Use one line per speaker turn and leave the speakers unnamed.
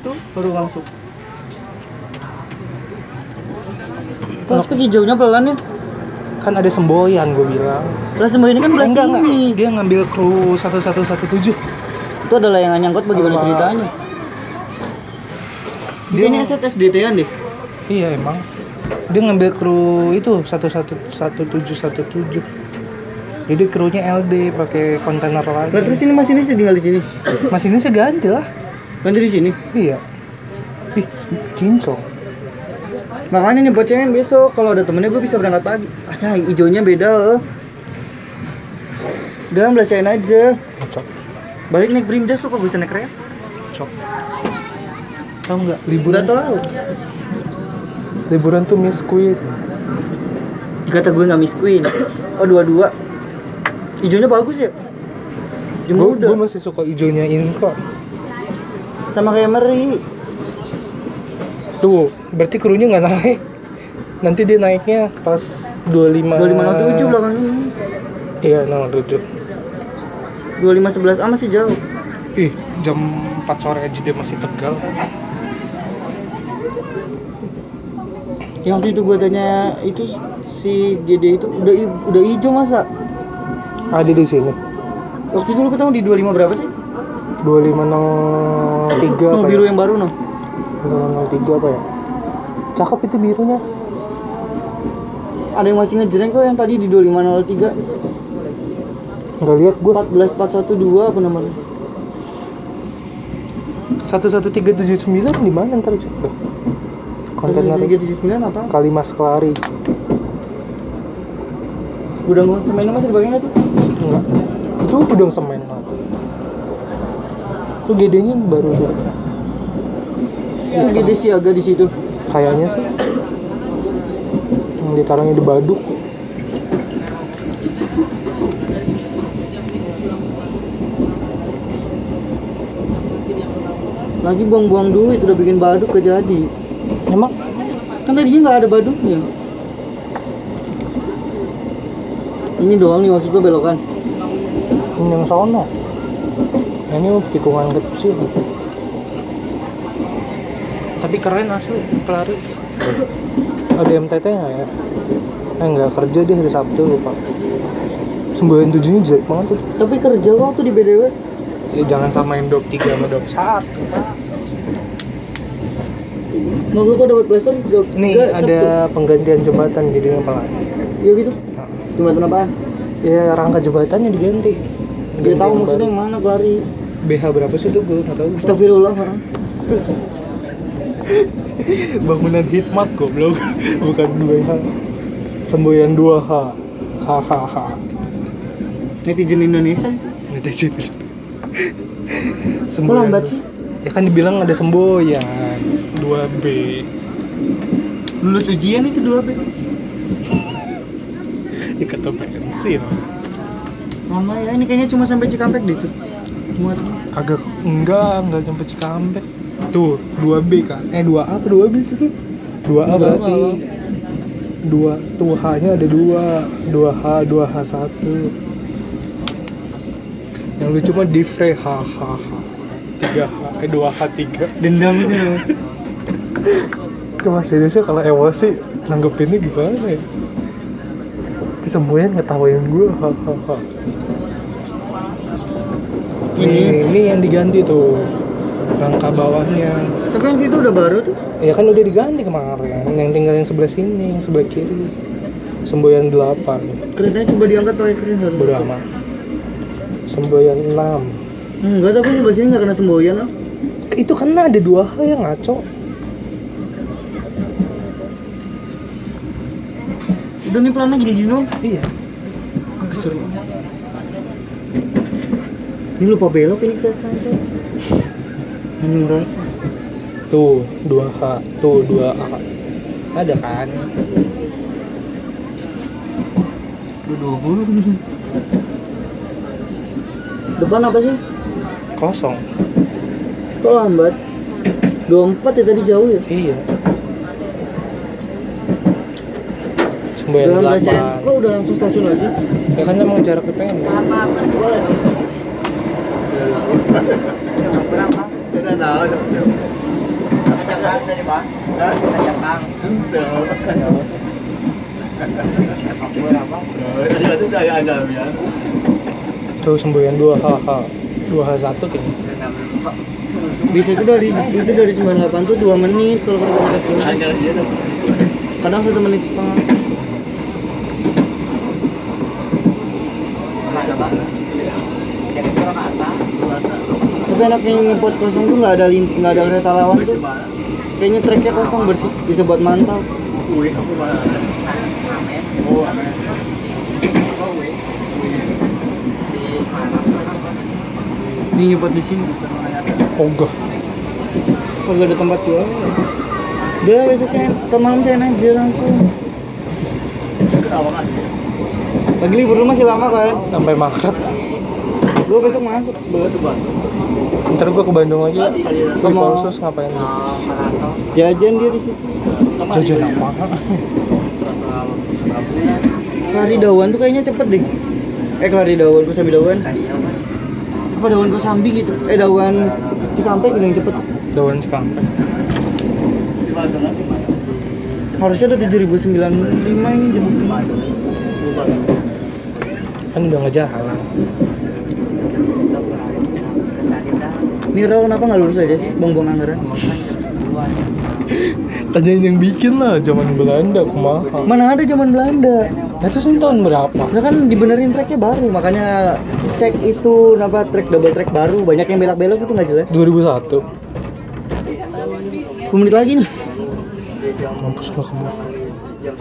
Tuh, baru masuk. Terus pergi hijaunya pelan ya?
Kan ada semboyan gue bilang.
Kelas sembuh ini kan belas
enggak, enggak.
ini.
Dia ngambil kru 1117.
Itu adalah yang nyangkut bagaimana ceritanya? Dia ini SSDT an deh.
Iya emang. Dia ngambil kru itu 111717. Jadi krunya LD pakai kontainer lagi.
terus ini masih ini tinggal di sini.
Mas ini seganti lah.
Ganti di sini.
Iya. Ih, cincong.
Makanya nih bocehin besok kalau ada temennya gue bisa berangkat pagi. Ah, hijaunya beda loh. Udah belajain aja.
Cocok.
Balik naik Brimjas lu kok bisa naik kereta?
Cocok. Tahu nggak liburan?
Gak tau.
Liburan tuh Miss Queen.
Kata gue nggak miss Queen. Oh dua-dua. Hijaunya bagus ya.
Gue
udah.
masih suka ijonya Inko.
Sama kayak Meri.
Tuh, berarti krunya nggak naik. Nanti dia naiknya pas 25
2507 belakang ini.
Iya, 07.
2511 ah masih jauh.
Ih, jam 4 sore aja dia masih tegal.
Yang waktu itu gue tanya itu si GD itu udah udah hijau masa?
Ada di sini.
Waktu itu lu ketemu di 25 berapa sih?
2503
Oh,
apa
biru
ya?
yang baru noh.
2503 apa ya? Cakep itu birunya.
Ada yang masih ngejreng kok yang tadi di 2503
Nggak lihat gue.
14412 apa namanya?
11379 di mana ntar cek deh. Kontainer
379 apa?
Kalimas Kelari.
Gudang semennya masih dipakai nggak sih?
Enggak. Itu gudang semen. Itu GD-nya baru tuh.
Itu GD siaga di situ.
Kayaknya sih. Yang ditaruhnya di Baduk.
Lagi buang-buang duit udah bikin baduk gak jadi.
Emang
Kan tadinya nggak ada baduknya. Ini doang nih maksud gue belokan.
ini yang sono. Ini tikungan kecil. Tapi keren asli Kelari. Ada MTT nggak ya? Eh nggak kerja dia hari Sabtu lupa. Sembilan tujuhnya jelek banget tuh.
Tapi kerja waktu di BDW.
Ya jangan samain dop 3 sama dop 1
Mau kok dapat plaster udah
Nih ada penggantian jembatan jadinya pelan.
Sabtu. Ya gitu.
Nah,
Jembatan apaan?
Ya rangka jembatannya diganti.
Dia tahu
yang
maksudnya yang mana kelari.
BH berapa sih tuh gue nggak tahu.
Astagfirullah orang.
Bangunan Hitmat goblok bukan 2H. Semboyan 2H. Hahaha.
Netizen Indonesia.
Netizen.
Kok lambat sih?
Ya kan dibilang ada semboyan 2B.
Lulus ujian itu dua B.
Ya kata pensil.
Lama ya, ini kayaknya cuma sampai Cikampek deh tuh. Muat.
Kagak enggak, enggak sampai Cikampek. Tuh, 2B kan. Eh 2A apa 2B sih tuh? 2A berarti.
Dua A.
Dua, tuh H-nya ada dua, 2H, 2H1. Yang lucu mah Divre hahaha. 3H, eh 2H3.
Dendam itu. loh.
Coba seriusnya kalau emosi nanggepinnya gimana ya? Kesembuhan ngetawain gue.
Ini.
Ini, ini yang diganti tuh rangka bawahnya.
Tapi yang situ udah baru tuh.
Ya kan udah diganti kemarin. Yang tinggal yang sebelah sini, yang sebelah kiri. Semboyan 8.
Keretanya coba diangkat pakai keren.
Bodo amat. Semboyan 6.
Enggak, tapi sebelah sini nggak kena semboyan loh.
Itu karena ada dua hal yang ngaco.
Udah nih pelannya gini-gini dong.
Iya.
Kesel. Ini lupa belok ini kelihatan tuh. Anjing rasa.
Tuh, 2H, tuh 2A. Ada kan?
Udah dua nih. Depan apa sih?
Kosong.
Kok lambat? 24 ya tadi jauh ya?
Iya. Semboyan
12 ya?
8.
Kok udah langsung stasiun lagi?
Ya kan emang jaraknya pendek.
Berapa?
Tahu.
Pak? Ngajak kang. Berapa?
Tuh semboyan dua HH. Dua H satu kayaknya.
Bisa itu dari itu dari 98 tuh 2 menit kalau
dia tuh.
Kadang satu menit setengah. Tapi enaknya ngepot kosong tuh nggak ada nggak ada kereta lawan tuh. Kayaknya treknya kosong bersih bisa buat mantau.
Wih, aku mana?
Amin.
Oh, amin.
Oh, weh. Di mana?
Ini ngepot di sini.
Ogah.
Kagak ada tempat jual. Udah besoknya ntar malam cain aja langsung.
Kenapa?
Lagi libur lu masih lama kan?
Sampai Maret.
Gua besok masuk 11
Ntar gua ke Bandung lagi. Gue
Mau-
kursus ngapain?
Maraton.
Jajan dia di situ.
Jajan apa?
Kelari dawan tuh kayaknya cepet deh. Eh kelari dawan, kosambi dawan.
Apa?
Dawan kosambi gitu? Eh dawan Cikampek udah yang cepet.
Daun Cikampek.
Harusnya udah 7095 ini jam.
Kan udah ngejalan.
Ini Raul kenapa nggak lurus aja sih? Buang-buang anggaran.
Tanyain yang bikin lah, zaman Belanda kumaha.
Mana ada zaman Belanda?
Nah terus ini tahun berapa?
Ya kan dibenerin treknya baru, makanya cek itu kenapa trek double track baru banyak yang belok-belok itu nggak jelas.
2001.
10 menit lagi nih.
Mampus gak
ke mana. Jam